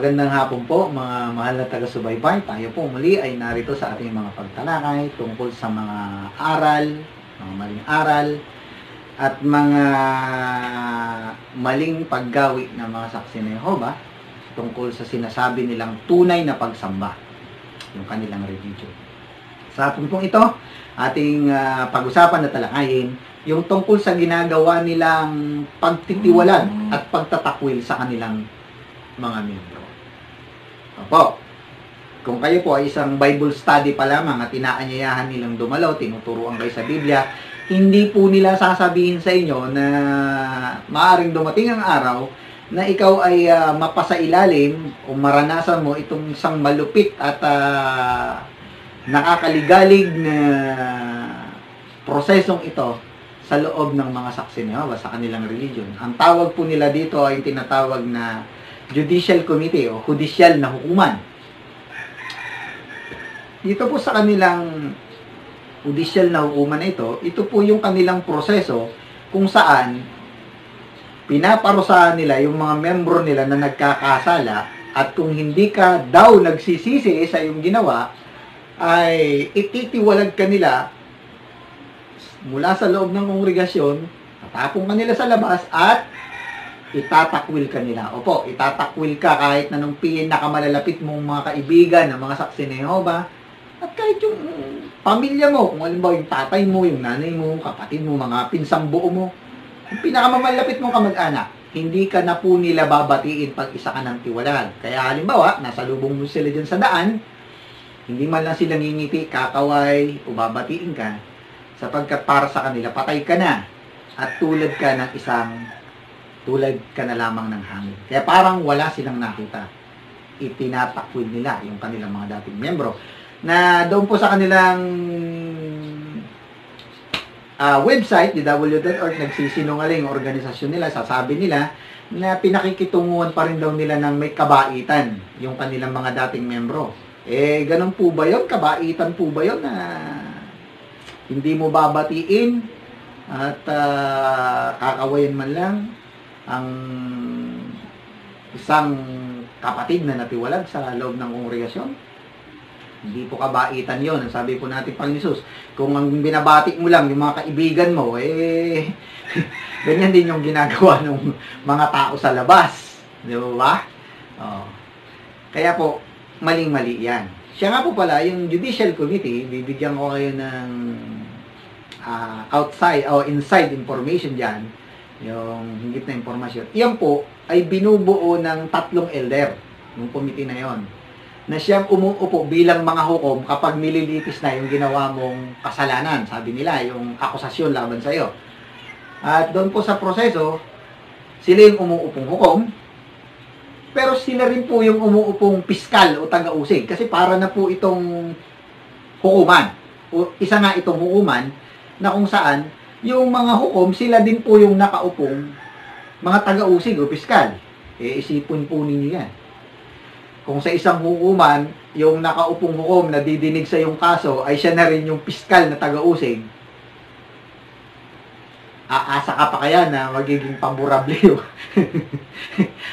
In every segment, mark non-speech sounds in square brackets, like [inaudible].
Magandang hapon po mga mahal na taga-subaybay. Tayo po muli ay narito sa ating mga pagtalakay tungkol sa mga aral, mga maling aral, at mga maling paggawi ng mga saksi ng Jehovah tungkol sa sinasabi nilang tunay na pagsamba, yung kanilang religion. Sa puntong ito, ating ah, pag-usapan na talakayin yung tungkol sa ginagawa nilang pagtitiwalag at pagtatakwil sa kanilang mga miyembro. Opo. Kung kayo po ay isang Bible study pa lamang at inaanyayahan nilang dumalaw, tinuturuan kayo sa Biblia, hindi po nila sasabihin sa inyo na maaring dumating ang araw na ikaw ay ah, mapasailalim o maranasan mo itong isang malupit at ah, nakakaligalig na prosesong ito sa loob ng mga saksi ni Jehovah sa kanilang religion. Ang tawag po nila dito ay tinatawag na Judicial Committee o judicial na hukuman. Dito po sa kanilang judicial na hukuman na ito, ito po yung kanilang proseso kung saan pinaparusahan nila yung mga membro nila na nagkakasala at kung hindi ka daw nagsisisi sa iyong ginawa, ay ititiwalag ka nila mula sa loob ng kongregasyon, tatapong ka nila sa labas at itatakwil ka nila. Opo, itatakwil ka kahit na nung pinakamalalapit mong mga kaibigan, ng mga saksi ni Jehovah, at kahit yung pamilya mo, kung halimbawa yung tatay mo, yung nanay mo, kapatid mo, mga pinsang buo mo, yung pinakamamalapit mong kamag-anak, hindi ka na po nila babatiin pag isa ka ng tiwalag. Kaya halimbawa, nasa lubong mo sila dyan sa daan, hindi man lang sila ngingiti, kakaway, o babatiin ka, sapagkat para sa kanila, patay ka na. At tulad ka ng isang, tulad ka na lamang ng hangin. Kaya parang wala silang nakita. Itinatakwil nila yung kanilang mga dating miyembro. Na doon po sa kanilang ah, website, dw.org, nagsisinungaling organisasyon nila, sasabi nila na pinakikitunguhan pa rin daw nila ng may kabaitan yung kanilang mga dating membro. Eh, ganun po ba yun? Kabaitan po ba yun na hindi mo babatiin at ah, kakawayan man lang ang isang kapatid na natiwalag sa loob ng kongregasyon? Hindi po kabaitan yon Ang sabi po natin pang Jesus, kung ang binabati mo lang yung mga kaibigan mo, eh, [laughs] ganyan din yung ginagawa [laughs] ng mga tao sa labas. Di ba? Oh. Kaya po, maling-mali yan. Siya nga po pala, yung Judicial Committee, bibigyan ko kayo ng ah, outside o inside information dyan, yung higit na informasyon. Yan po ay binubuo ng tatlong elder, yung committee na yon na siyang umuupo bilang mga hukom kapag nililitis na yung ginawa mong kasalanan. Sabi nila, yung akusasyon laban sa'yo. At doon po sa proseso, sila yung umuupong hukom, pero sila rin po yung umuupong piskal o taga-usig. Kasi para na po itong hukuman. O isa nga itong hukuman na kung saan yung mga hukom, sila din po yung nakaupong mga taga-usig o piskal. Eh, isipon po ninyo yan. Kung sa isang hukuman, yung nakaupong hukom na didinig sa yung kaso ay siya na rin yung piskal na taga-usig, aasa ka pa kaya na magiging pamburable [laughs] yung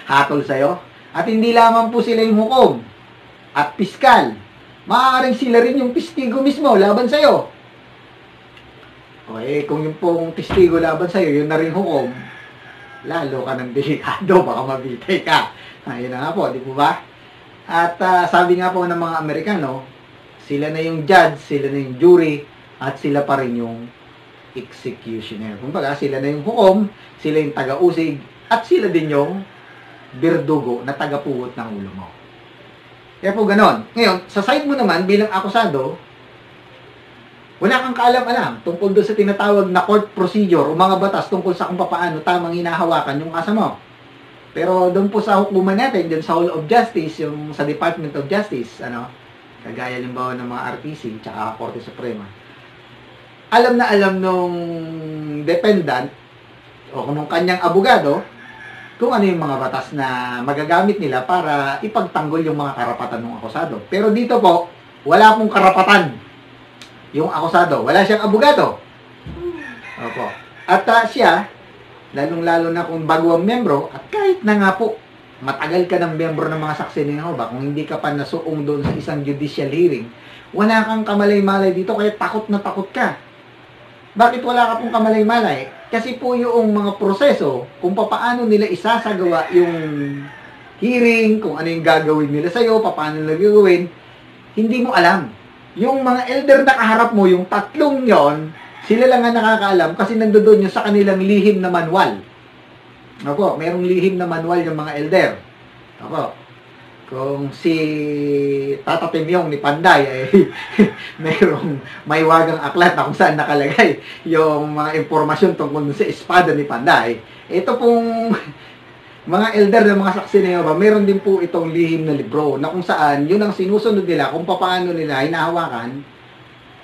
hatol sa'yo? At hindi lamang po sila yung hukom at piskal. Maaaring sila rin yung pistigo mismo laban sa'yo. Okay, kung yung pong testigo laban sa'yo, yun na rin hukom, lalo ka ng delikado, [laughs] baka mabitay ka. Ayun na nga po, di po ba? At ah, sabi nga po ng mga Amerikano, sila na yung judge, sila na yung jury, at sila pa rin yung executioner. Kumbaga, sila na yung hukom, sila yung taga-usig, at sila din yung birdugo na taga-puwot ng ulo mo. Kaya po ganon. Ngayon, sa side mo naman, bilang akusado, wala kang kaalam-alam tungkol doon sa tinatawag na court procedure o mga batas tungkol sa kung paano tamang hinahawakan yung kasa mo. Pero doon po sa hukuman natin, doon sa Hall of Justice, yung sa Department of Justice, ano, kagaya limbawa ng mga RTC, tsaka Korte Suprema, alam na alam nung dependent o nung kanyang abogado kung ano yung mga batas na magagamit nila para ipagtanggol yung mga karapatan ng akusado. Pero dito po, wala pong karapatan yung akusado. Wala siyang abogado. Opo. At ah, siya, lalong-lalo na kung bago ang membro, at kahit na nga po, matagal ka ng miyembro ng mga saksi ni Jehovah, kung hindi ka pa nasuong doon sa isang judicial hearing, wala kang kamalay-malay dito, kaya takot na takot ka. Bakit wala ka pong kamalay-malay? Kasi po yung mga proseso, kung paano nila isasagawa yung hearing, kung ano yung gagawin nila sa'yo, paano nila gagawin, hindi mo alam. Yung mga elder na kaharap mo, yung tatlong yon, sila lang ang nakakaalam kasi nandoon yung sa kanilang lihim na manual. Ako, merong lihim na manual yung mga elder. Ako, kung si Tata Timyong ni Panday ay [laughs] mayroong may wagang aklat na kung saan nakalagay yung mga impormasyon tungkol sa espada ni Panday. Ito pong mga elder ng mga saksi na Yehova, meron din po itong lihim na libro na kung saan yun ang sinusunod nila kung paano nila hinahawakan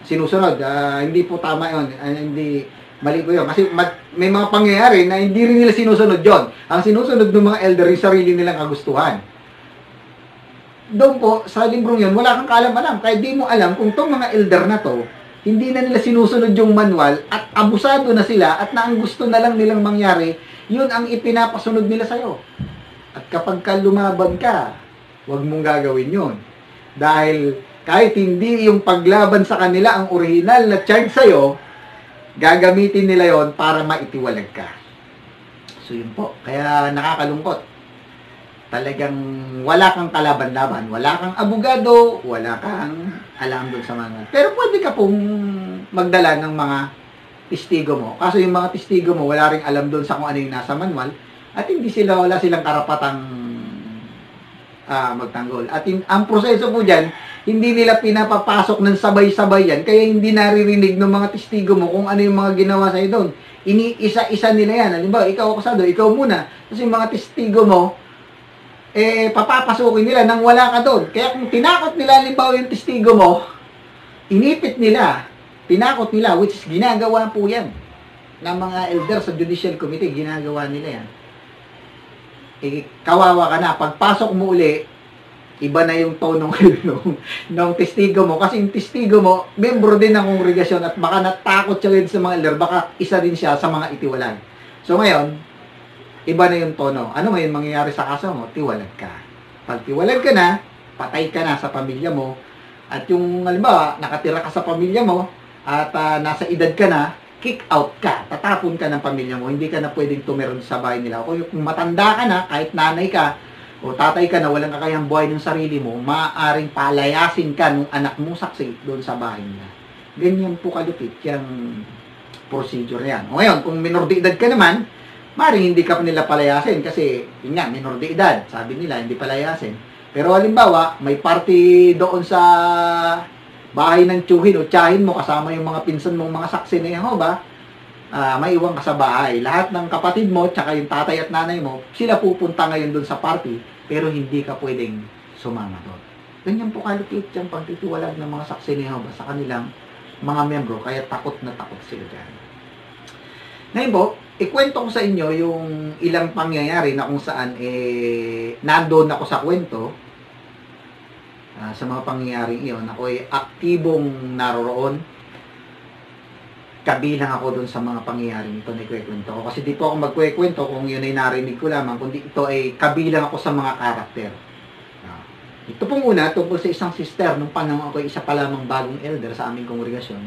sinusunod. Ah, hindi po tama yun. Ah, hindi mali ko yun. Kasi ma- may mga pangyayari na hindi rin nila sinusunod yon. Ang sinusunod ng mga elder yung sarili nilang kagustuhan. Doon po, sa librong yun, wala kang kaalam-alam. Kaya di mo alam kung tong mga elder na to, hindi na nila sinusunod yung manual at abusado na sila at na ang gusto na lang nilang mangyari, yun ang ipinapasunod nila sa'yo. At kapag ka lumaban ka, huwag mong gagawin yun. Dahil kahit hindi yung paglaban sa kanila ang original na charge sa'yo, gagamitin nila yon para maitiwalag ka. So yun po. Kaya nakakalungkot. Talagang wala kang kalaban-laban. Wala kang abogado, wala kang alam doon sa mga. Pero pwede ka pong magdala ng mga testigo mo. Kaso yung mga testigo mo, wala ring alam doon sa kung ano yung nasa manual. At hindi sila, wala silang karapatang ah, magtanggol. At in, ang proseso po dyan, hindi nila pinapapasok ng sabay-sabay yan, kaya hindi naririnig ng mga testigo mo kung ano yung mga ginawa sa'yo doon. Ini isa-isa nila yan. Halimbawa, ikaw akusado, ikaw muna. Kasi yung mga testigo mo, eh, papapasukin nila nang wala ka doon. Kaya kung tinakot nila, halimbawa yung testigo mo, inipit nila, tinakot nila, which ginagawa po yan ng mga elder sa judicial committee, ginagawa nila yan. Eh, kawawa ka na. Pagpasok mo uli, iba na yung tono ng, [laughs] ng testigo mo. Kasi yung testigo mo, membro din ng kongregasyon at baka natakot siya rin sa mga elder, baka isa din siya sa mga itiwalag. So ngayon, iba na yung tono. Ano ngayon mangyayari sa kaso mo? Tiwalag ka. Pag tiwalag ka na, patay ka na sa pamilya mo. At yung, halimbawa, nakatira ka sa pamilya mo, at ah, nasa edad ka na, kick out ka. Tatapon ka ng pamilya mo. Hindi ka na pwedeng tumeron sa bahay nila. O kung matanda ka na, kahit nanay ka, o tatay ka na, walang kakayang buhay ng sarili mo, maaaring palayasin ka nung anak mo saksi doon sa bahay nila. Ganyan po kalupit yung procedure yan. O ngayon, kung minor de edad ka naman, maaaring hindi ka pa nila palayasin kasi, yun nga, minor de edad. Sabi nila, hindi palayasin. Pero halimbawa, may party doon sa bahay ng tsuhin o tsahin mo kasama yung mga pinsan mong mga saksi na Yehova, ah maiwan ka sa bahay. Lahat ng kapatid mo, tsaka yung tatay at nanay mo, sila pupunta ngayon doon sa party, pero hindi ka pwedeng sumama doon. Ganyan po kalupit yung pagtitiwalag ng mga saksi ni Yehova sa kanilang mga membro, kaya takot na takot sila dyan. Ngayon po, ikwento ko sa inyo yung ilang pangyayari na kung saan eh, nandoon ako sa kwento, Ah, sa mga pangyayaring iyon, ako ay aktibong naroroon. Kabilang ako dun sa mga pangyayaring ito na ikwekwento ko. Kasi di po ako magkwekwento kung yun ay narinig ko lamang, kundi ito ay kabilang ako sa mga karakter. Ah, ito pong una, tungkol sa isang sister, nung panahon ako ay isa pa lamang bagong elder sa aming kongregasyon.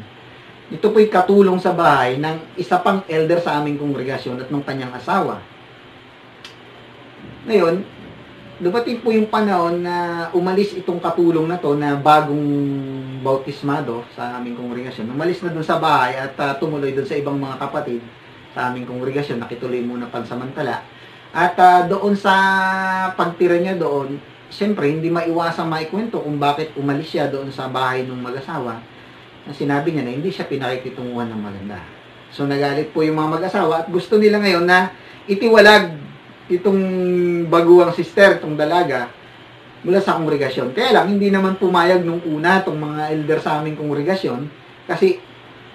Ito po'y katulong sa bahay ng isa pang elder sa aming kongregasyon at ng kanyang asawa. Ngayon, dumating po yung panahon na umalis itong katulong na to na bagong bautismado sa aming kongregasyon. Umalis na dun sa bahay at uh, tumuloy dun sa ibang mga kapatid sa aming kongregasyon. Nakituloy muna pansamantala. At uh, doon sa pagtira niya doon, siyempre hindi maiwasang maikwento kung bakit umalis siya doon sa bahay ng mag-asawa. Na sinabi niya na hindi siya pinakikitunguhan ng maganda. So nagalit po yung mga mag-asawa at gusto nila ngayon na itiwalag itong baguang sister, itong dalaga, mula sa kongregasyon. Kaya lang, hindi naman pumayag nung una itong mga elder sa aming kongregasyon kasi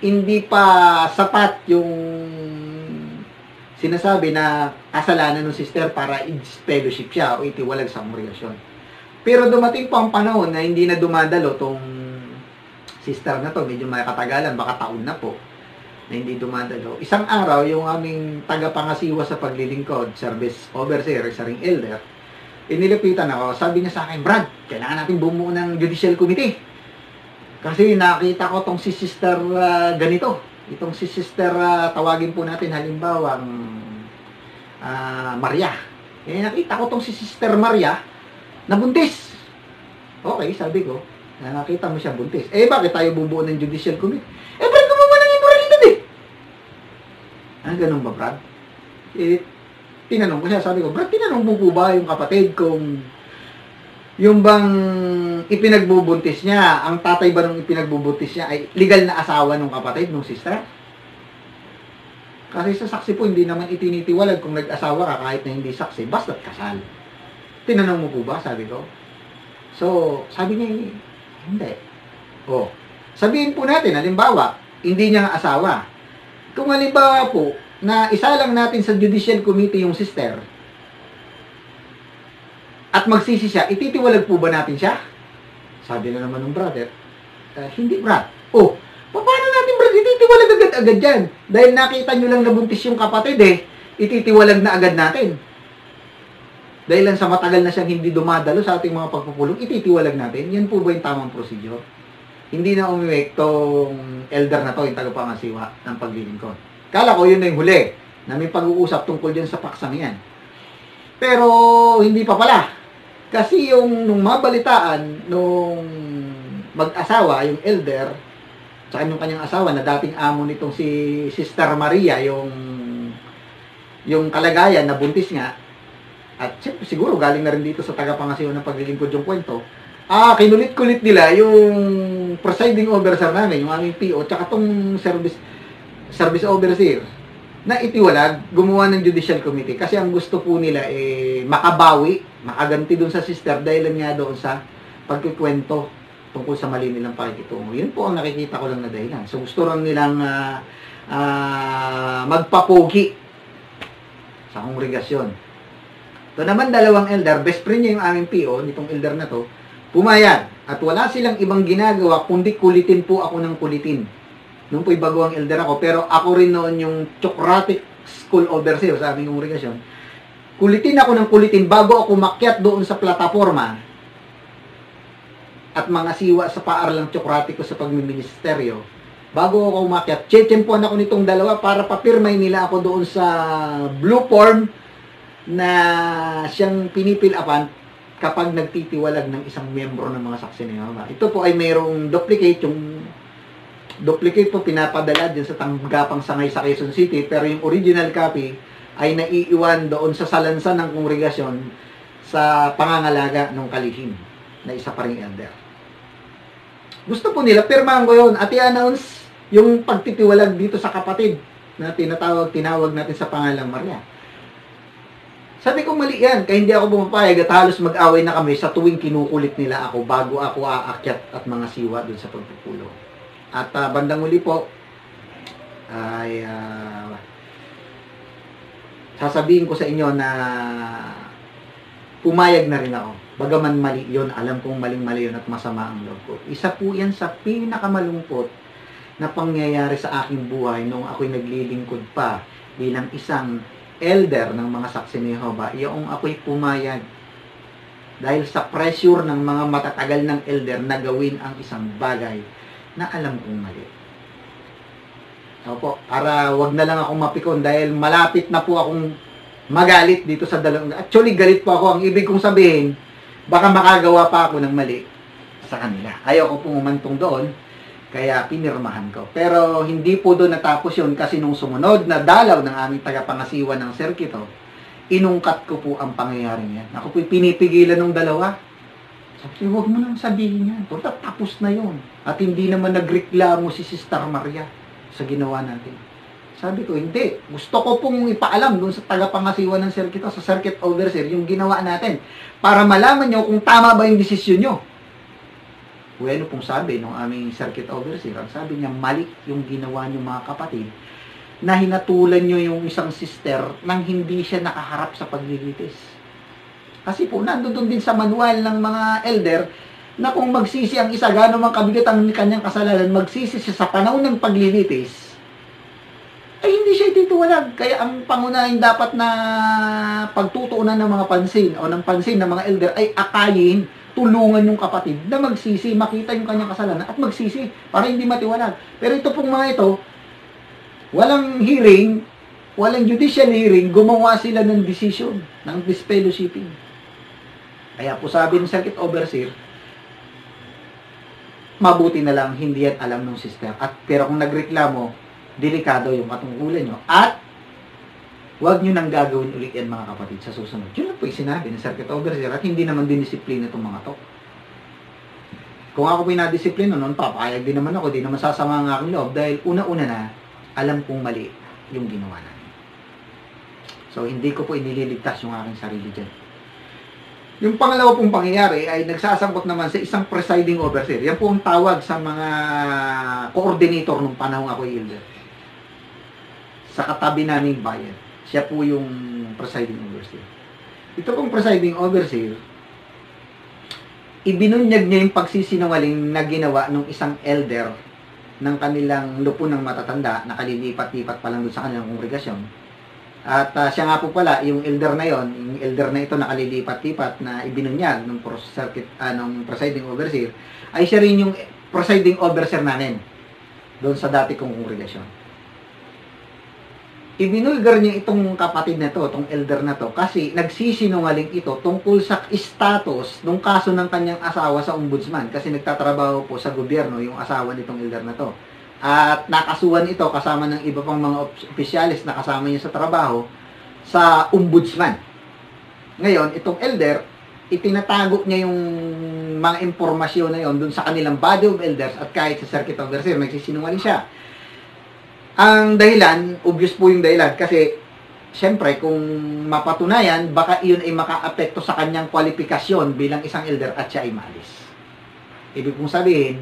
hindi pa sapat yung sinasabi na kasalanan ng sister para i-fellowship siya o itiwalag sa kongregasyon. Pero dumating po ang panahon na hindi na dumadalo tong sister na to, medyo may katagalan, baka taon na po, na hindi dumadalo. Isang araw, yung aming tagapangasiwa sa paglilingkod, service overseer, isa ring elder, Inilapitan ako, sabi niya sa akin, Brad, kailangan natin bumuo ng judicial committee. Kasi nakita ko tong si sister ah, ganito. Itong si sister, ah, tawagin po natin halimbawa, ang ah, Maria. Eh, nakita ko tong si sister Maria na buntis. Okay, sabi ko, nakita mo siya buntis. Eh, bakit tayo bubuo ng judicial committee? Eh, Brad, gumawa ng immoralidad eh. Ah, ganun ba, Brad? Eh, tinanong ko siya, sabi ko, Brad, tinanong mo po ba yung kapatid kung yung bang ipinagbubuntis niya, ang tatay ba nung ipinagbubuntis niya ay legal na asawa ng kapatid, ng sister? Kasi sa saksi po, hindi naman itinitiwalag kung nag-asawa ka kahit na hindi saksi, basta't kasal. Tinanong mo po ba? Sabi ko. So, sabi niya, hindi. O, sabihin po natin, halimbawa, hindi niya asawa. Kung halimbawa po, na isa lang natin sa judicial committee yung sister, at magsisi siya, ititiwalag po ba natin siya? Sabi na naman ng brother, "Ah, hindi brad. Oh, pa- paano natin brad, ititiwalag agad-agad yan? Dahil nakita nyo lang nabuntis yung kapatid eh, ititiwalag na agad natin. Dahil lang sa matagal na siyang hindi dumadalo sa ating mga pagpupulong, ititiwalag natin. Yan po ba yung tamang procedure? Hindi na umiwek tong elder na to, yung tagapangasiwa ng paglilingkod. Kala ko yun na yung huli, na may pag-uusap tungkol dyan sa paksang yan. Pero hindi pa pala. Kasi yung nung mabalitaan nung mag-asawa, yung elder, tsaka yung kanyang asawa na dating amo nitong si Sister Maria, yung yung kalagayan na buntis nga, at siyempre, siguro galing na rin dito sa tagapangasiwa ng paglilingkod yung kwento, ah, kinulit-kulit nila yung presiding officer namin, yung aming PO, tsaka tong service service overseer, na itiwalag, gumawa ng judicial committee. Kasi ang gusto po nila, eh, makabawi, makaganti dun sa sister dahil nga doon sa pagkikwento tungkol sa mali nilang pakikitungo. Yun po ang nakikita ko lang na dahilan. So, gusto lang nilang ah, ah, magpapogi sa kongregasyon. Ito naman dalawang elder, best friend niya yung aming PO, nitong elder na to, pumayag. At wala silang ibang ginagawa, kundi kulitin po ako ng kulitin. Noon po'y bago ang elder ako, pero ako rin noon yung Chocratic School Overseer sa aming kongregasyon. Kulitin ako ng kulitin bago ako makyat doon sa plataforma at mga siwa sa paaralang Chocratic ko sa pagmiministeryo. Bago ako umakyat, chechempuan ako nitong dalawa para papirmay nila ako doon sa blue form na siyang pinipilapan kapag nagtitiwalag ng isang miyembro ng mga saksi ni Jehovah. Ito po ay mayroong duplicate, yung duplicate po pinapadala din sa tanggapang sangay sa Quezon City, pero yung original copy ay naiiwan doon sa salansan ng kongregasyon sa pangangalaga ng kalihim na isa pa ring elder. Gusto po nila, pirmahan ko yun at i-announce yung pagtitiwalag dito sa kapatid na tinatawag, tinawag natin sa pangalang Maria. Sabi ko mali yan, kaya hindi ako pumapayag at halos mag-away na kami sa tuwing kinukulit nila ako bago ako aakyat at mga siwa dun sa pagpupulo. At ah, bandang uli po, ay ah, sasabihin ko sa inyo na pumayag na rin ako. Bagaman mali yon alam kong maling-mali yun at masama ang loob ko. Isa po yan sa pinakamalungkot na pangyayari sa aking buhay nung ako'y naglilingkod pa bilang isang elder ng mga saksi ni Jehovah, yung ako'y pumayag dahil sa pressure ng mga matatagal ng elder na gawin ang isang bagay na alam kong mali. Opo, para wag na lang akong mapikon dahil malapit na po akong magalit dito sa dalawang... Actually, galit po ako. Ang ibig kong sabihin, baka makagawa pa ako ng mali sa kanila. Ayaw ko pong umantong doon, kaya pinirmahan ko. Pero hindi po doon natapos yun kasi nung sumunod na dalaw ng aming tagapangasiwa ng serkito, inungkat ko po ang pangyayari niyan. Ako po'y pinipigilan ng dalawa. Sabi huwag mo nang sabihin yan. Punta, tapos na yon At hindi naman nagreklamo si Sister Maria sa ginawa natin. Sabi ko, hindi. Gusto ko pong ipaalam doon sa tagapangasiwa ng circuit, sa circuit overseer, yung ginawa natin. Para malaman nyo kung tama ba yung desisyon nyo. Bueno pong sabi ng aming circuit overseer, ang sabi niya, mali yung ginawa nyo mga kapatid, na hinatulan nyo yung isang sister nang hindi siya nakaharap sa paglilitis. Kasi po, nandun din sa manual ng mga elder, na kung magsisi ang isa, gano'n man kabigat ang kanyang kasalanan, magsisi siya sa panahon ng paglilitis, ay hindi siya ititiwalag. Kaya ang pangunahing dapat na pagtutuunan ng mga pansin o ng pansin ng mga elder ay akayin, tulungan yung kapatid na magsisi, makita yung kanyang kasalanan at magsisi para hindi matiwalag. Pero ito pong mga ito, walang hearing, walang judicial hearing, gumawa sila ng decision, ng disfellowshipping. Kaya po sabi ng circuit overseer, mabuti na lang hindi yan alam ng system. At pero kung nagreklamo, delikado yung katungkulan nyo. At huwag nyo nang gagawin ulit yan mga kapatid sa susunod. Yun lang po yung sinabi ng circuit overseer at hindi naman dinisiplina itong mga to. Kung ako pinadisiplina noon, papayag din naman ako, di naman sasama ang aking loob dahil una-una na, alam kong mali yung ginawa namin. So, hindi ko po inililigtas yung aking sarili dyan. Yung pangalawa pong pangyayari ay nagsasangkot naman sa isang presiding overseer. Yan po ang tawag sa mga coordinator nung panahon ako elder. Sa katabi naming bayan. Siya po yung presiding overseer. Ito pong presiding overseer, ibinunyag niya yung pagsisinungaling na ginawa ng isang elder ng kanilang lupo ng matatanda na kalilipat-lipat pa lang doon sa kanilang kongregasyon. At uh, siya nga po pala, yung elder na yon, yung elder na ito na kalilipat-lipat na ibinunyag ng circuit, uh, ng presiding overseer, ay siya rin yung presiding overseer namin doon sa dati kong kongregasyon ibinulgar niya itong kapatid na to, itong elder na to, kasi nagsisinungaling ito tungkol sa status ng kaso ng kanyang asawa sa ombudsman kasi nagtatrabaho po sa gobyerno yung asawa nitong elder na to. At nakasuhan ito kasama ng iba pang mga opisyalis na kasama niya sa trabaho sa ombudsman. Ngayon, itong elder, itinatago niya yung mga impormasyon na yon dun sa kanilang body of elders at kahit sa circuit overseer, nagsisinungaling siya. Ang dahilan, obvious po yung dahilan kasi Siyempre, kung mapatunayan, baka iyon ay makaapekto sa kanyang kwalifikasyon bilang isang elder at siya ay maalis. Ibig kong sabihin,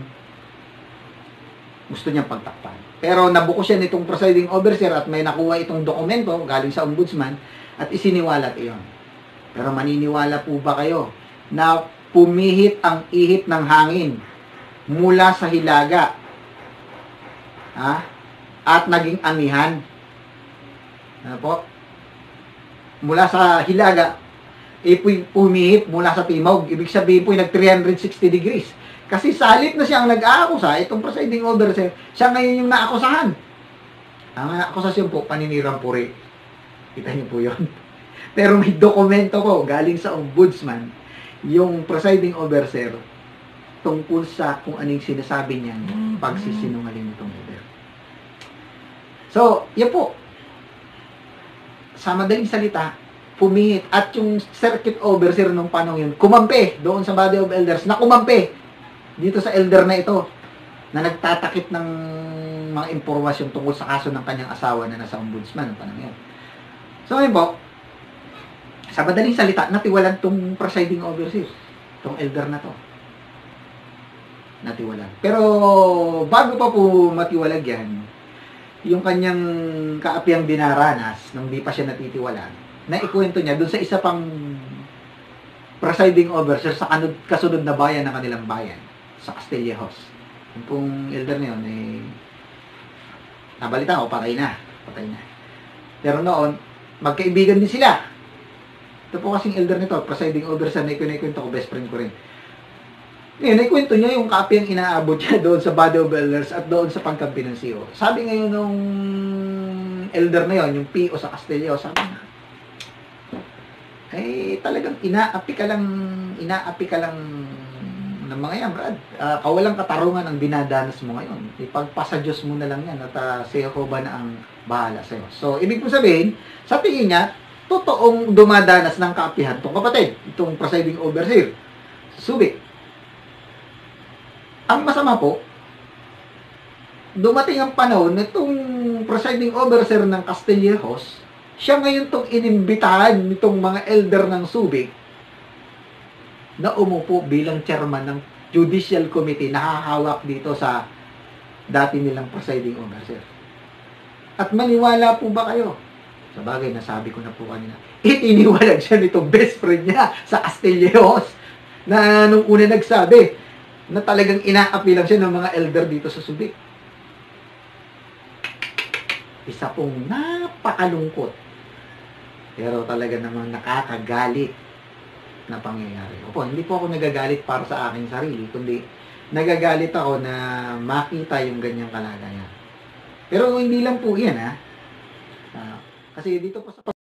gusto niyang pagtakpan. Pero nabuko siya nitong presiding overseer at may nakuha itong dokumento galing sa ombudsman at isiniwalat iyon. Pero maniniwala po ba kayo na pumihit ang ihip ng hangin mula sa hilaga ha? At naging amihan. Ano po? Mula sa hilaga, eh, pumihip mula sa timog. Ibig sabihin po, nag 360 degrees. Kasi salit na siya ang nag-aakusa, itong presiding overseer, siya ngayon yung naakusahan. Ang akusasyon po, paninirang puri. Kita niyo po yon. [laughs] Pero may dokumento ko galing sa ombudsman, yung presiding overseer, tungkol sa kung anong sinasabi niya pagsisinungaling elder. So, yan po. Sa madaling salita, pumihit. At yung circuit overseer nung panong yun, kumampi doon sa body of elders na kumampi dito sa elder na ito na nagtatakip ng mga impormasyon tungkol sa kaso ng kanyang asawa na nasa ombudsman ng panahon yun. So, ayun po, sa madaling salita, natiwalan tong presiding overseer, tong elder na to. Natiwalan. Pero, bago pa po matiwalag yan, yung kanyang kaapiang dinaranas nung di pa siya natitiwalaan, na ikwento niya dun sa isa pang presiding overseer sa kanod, kasunod na bayan ng kanilang bayan, sa Castillejos. Yung pong elder na yun, eh, nabalita ko, patay na. Patay na. Pero noon, magkaibigan din sila. Ito po kasing elder nito, presiding overseer na ikwento ko, best friend ko rin ngayon, naikwento niya yung kape ang inaabot niya [laughs] doon sa body at doon sa pagkampi ng CEO. Sabi ngayon nung elder na yon, yung PO sa Castillo, sabi na, eh talagang inaapi ka lang, inaapi ka lang ng mga yan, Brad. Uh, kawalang katarungan ang dinadanas mo ngayon. Ipagpasa Diyos mo na lang yan at uh, si Jehovah na ang bahala sa'yo. So, ibig mo sabihin, sa tingin niya, totoong dumadanas ng kaapihan itong kapatid, itong presiding overseer, Subic. Ang masama po, dumating ang panahon na itong presiding overseer ng Castillejos, siya ngayon itong inimbitahan nitong mga elder ng Subic na umupo bilang chairman ng Judicial Committee na hahawak dito sa dati nilang presiding overseer. At maniwala po ba kayo? Sa bagay, nasabi ko na po kanina. Itiniwalag siya nitong best friend niya sa Castillejos na nung una nagsabi, na talagang inaapi lang siya ng mga elder dito sa Subic. Isa pong napakalungkot. Pero talaga namang nakakagalit na pangyayari. Opo, hindi po ako nagagalit para sa aking sarili, kundi nagagalit ako na makita yung ganyang kalagayan. Pero hindi lang po yan, ha? Ah, kasi dito po sa